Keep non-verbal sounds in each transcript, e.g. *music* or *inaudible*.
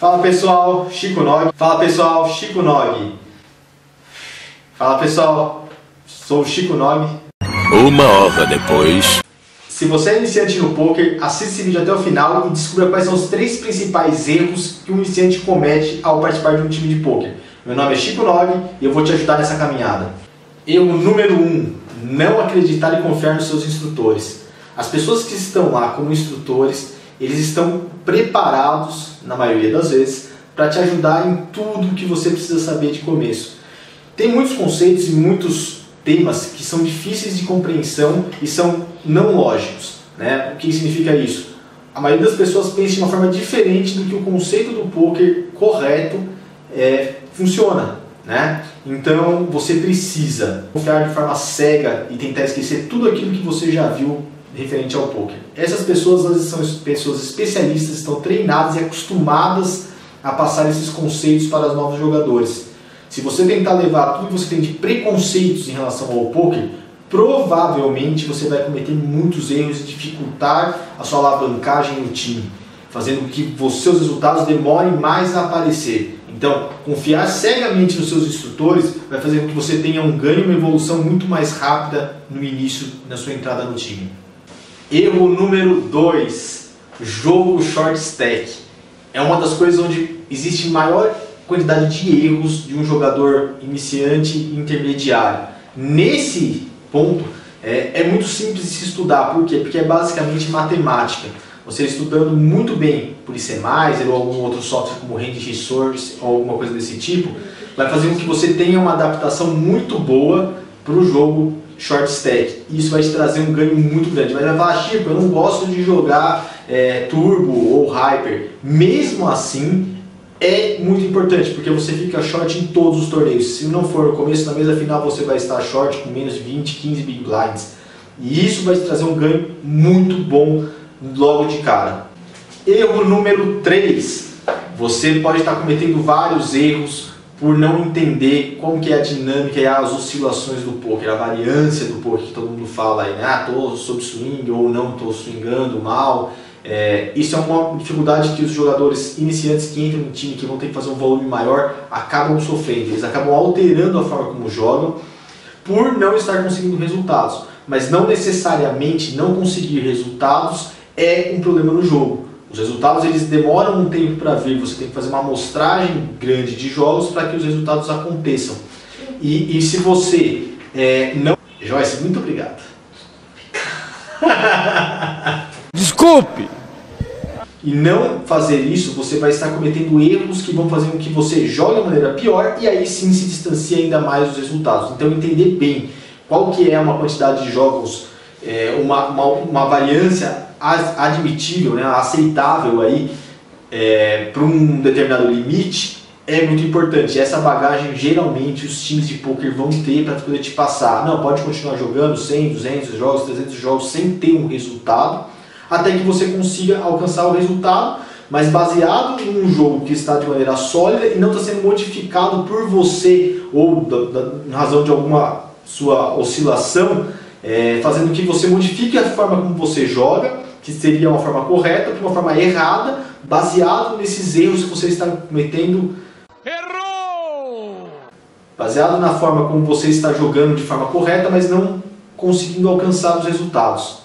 Fala pessoal, Chico Nog. Fala pessoal, Chico Nog. Fala pessoal, sou o Chico Nog. Uma hora depois. Se você é iniciante no poker, assista esse vídeo até o final e descubra quais são os três principais erros que um iniciante comete ao participar de um time de poker. Meu nome é Chico Nog e eu vou te ajudar nessa caminhada. Erro número 1: um, não acreditar e confiar nos seus instrutores. As pessoas que estão lá como instrutores, eles estão preparados, na maioria das vezes, para te ajudar em tudo que você precisa saber de começo. Tem muitos conceitos e muitos temas que são difíceis de compreensão e são não lógicos. Né? O que significa isso? A maioria das pessoas pensa de uma forma diferente do que o conceito do poker correto é, funciona. Né? Então você precisa confiar de forma cega e tentar esquecer tudo aquilo que você já viu referente ao poker. Essas pessoas são pessoas especialistas, estão treinadas e acostumadas a passar esses conceitos para os novos jogadores. Se você tentar levar tudo que você tem de preconceitos em relação ao poker, provavelmente você vai cometer muitos erros e dificultar a sua alavancagem no time, fazendo com que os seus resultados demorem mais a aparecer. Então, confiar cegamente nos seus instrutores vai fazer com que você tenha um ganho, uma evolução muito mais rápida no início, na sua entrada no time. Erro número 2, jogo short stack. É uma das coisas onde existe maior quantidade de erros de um jogador iniciante e intermediário. Nesse ponto, é, é muito simples de se estudar. Por quê? Porque é basicamente matemática. Você estudando muito bem por ICMizer ou algum outro software como Range Resource ou alguma coisa desse tipo, vai fazer com que você tenha uma adaptação muito boa para o jogo short stack. Isso vai te trazer um ganho muito grande. Mas vai falar, Chico, eu não gosto de jogar é, turbo ou hyper. Mesmo assim, é muito importante, porque você fica short em todos os torneios. Se não for no começo, na mesa final você vai estar short com menos de 20, 15 big blinds. E isso vai te trazer um ganho muito bom logo de cara. Erro número 3. Você pode estar cometendo vários erros por não entender como que é a dinâmica e as oscilações do poker, a variância do poker que todo mundo fala aí, né? Ah, tô sob swing ou não tô swingando mal. É, isso é uma dificuldade que os jogadores iniciantes que entram no time, que vão ter que fazer um volume maior, acabam sofrendo. Eles acabam alterando a forma como jogam por não estar conseguindo resultados. Mas não necessariamente não conseguir resultados é um problema no jogo. Os resultados eles demoram um tempo para vir, você tem que fazer uma amostragem grande de jogos para que os resultados aconteçam. E, e se você é, não. Joyce, muito obrigado. *laughs* Desculpe! E não fazer isso, você vai estar cometendo erros que vão fazer com que você jogue de maneira pior e aí sim se distancie ainda mais dos resultados. Então entender bem qual que é uma quantidade de jogos, é, uma, uma, uma variância admitível, né, aceitável aí é, para um determinado limite é muito importante. Essa bagagem geralmente os times de poker vão ter para poder te passar. Não, pode continuar jogando 100, 200 jogos, 300 jogos sem ter um resultado, até que você consiga alcançar o resultado, mas baseado em um jogo que está de maneira sólida e não está sendo modificado por você ou da, da, em razão de alguma sua oscilação, é, fazendo que você modifique a forma como você joga que seria uma forma correta para uma forma errada, baseado nesses erros que você está cometendo. Errou! Baseado na forma como você está jogando de forma correta, mas não conseguindo alcançar os resultados.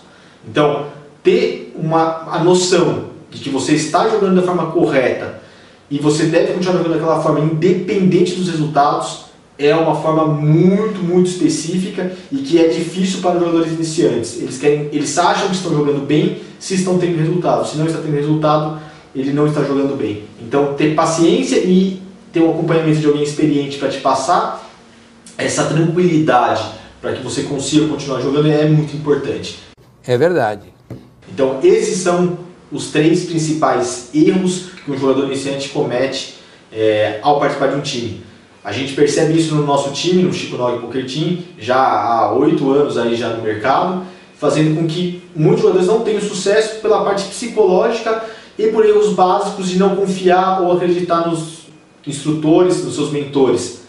Então, ter uma a noção de que você está jogando da forma correta e você deve continuar jogando daquela forma independente dos resultados é uma forma muito, muito específica e que é difícil para os jogadores iniciantes. Eles, querem, eles acham que estão jogando bem se estão tendo resultado. Se não está tendo resultado, ele não está jogando bem. Então, ter paciência e ter um acompanhamento de alguém experiente para te passar essa tranquilidade para que você consiga continuar jogando é muito importante. É verdade. Então, esses são os três principais erros que um jogador iniciante comete é, ao participar de um time. A gente percebe isso no nosso time, no Chico Nog Poker Team, já há oito anos aí já no mercado, fazendo com que muitos jogadores não tenham sucesso pela parte psicológica e por erros básicos de não confiar ou acreditar nos instrutores, nos seus mentores.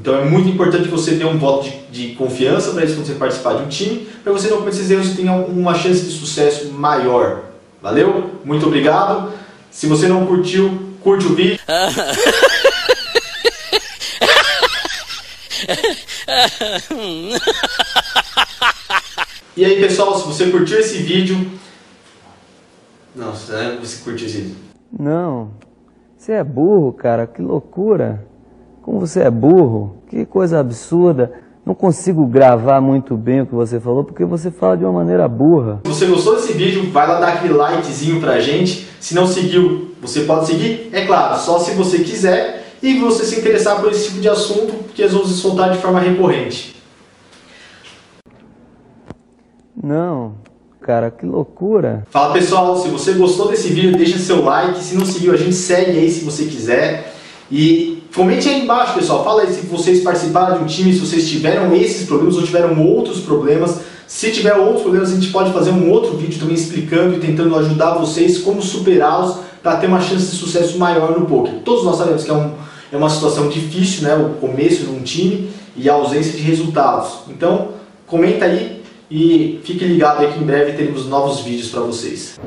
Então é muito importante você ter um voto de, de confiança para isso quando você participar de um time, para você não cometer erros e tenha uma chance de sucesso maior. Valeu? Muito obrigado. Se você não curtiu, curte o vídeo. *laughs* e aí pessoal, se você curtiu esse vídeo. Não, é você curtiu esse vídeo. Não, você é burro, cara, que loucura. Como você é burro, que coisa absurda. Não consigo gravar muito bem o que você falou porque você fala de uma maneira burra. Se você gostou desse vídeo, vai lá dar aquele likezinho pra gente. Se não seguiu, você pode seguir, é claro, só se você quiser e você se interessar por esse tipo de assunto que nós vamos soltar de forma recorrente. Não, cara, que loucura. Fala pessoal, se você gostou desse vídeo, deixa seu like. Se não seguiu, a gente segue aí se você quiser. E comente aí embaixo, pessoal. Fala aí se vocês participaram de um time, se vocês tiveram esses problemas ou tiveram outros problemas. Se tiver outros problemas, a gente pode fazer um outro vídeo também explicando e tentando ajudar vocês como superá-los para ter uma chance de sucesso maior no poker. Todos nós sabemos que é, um, é uma situação difícil, né? O começo de um time e a ausência de resultados. Então, comenta aí e fique ligado aí que em breve teremos novos vídeos para vocês.